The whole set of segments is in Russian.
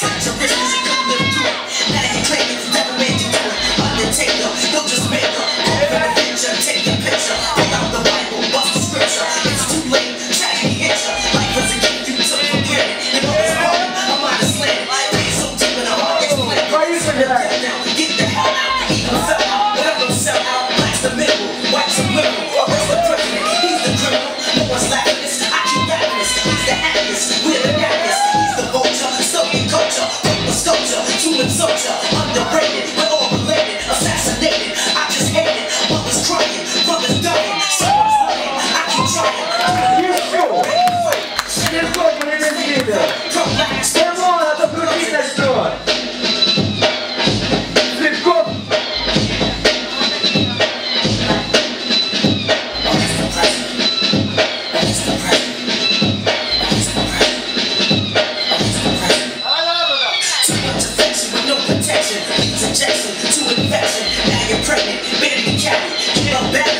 食事 Socha. Injection, It's injection. To infection. Now you're pregnant, Baby, barely carried. Get up, back.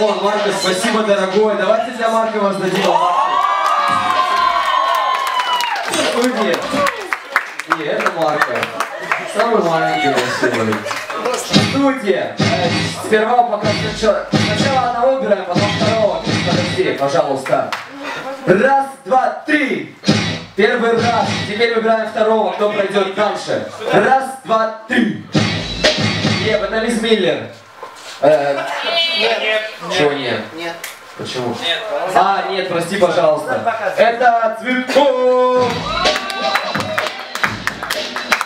поклон, Маркос, спасибо, дорогой. Давайте для Марка воздадим. Уйди. И это Марка. Самый маленький у нас сегодня. Студия. Сперва пока сначала, одного убираем, потом второго. Подожди, пожалуйста. Раз, два, три. Первый раз. Теперь выбираем второго, кто пройдет дальше. Раз, два, три. Е, Баталис Миллер. Э, нет. Чего нет? Нет. Почему? Нет. А, нет, прости, пожалуйста. Это Цветков!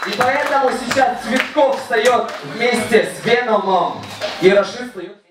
И поэтому сейчас Цветков встает вместе с Веномом. И Рашид встает...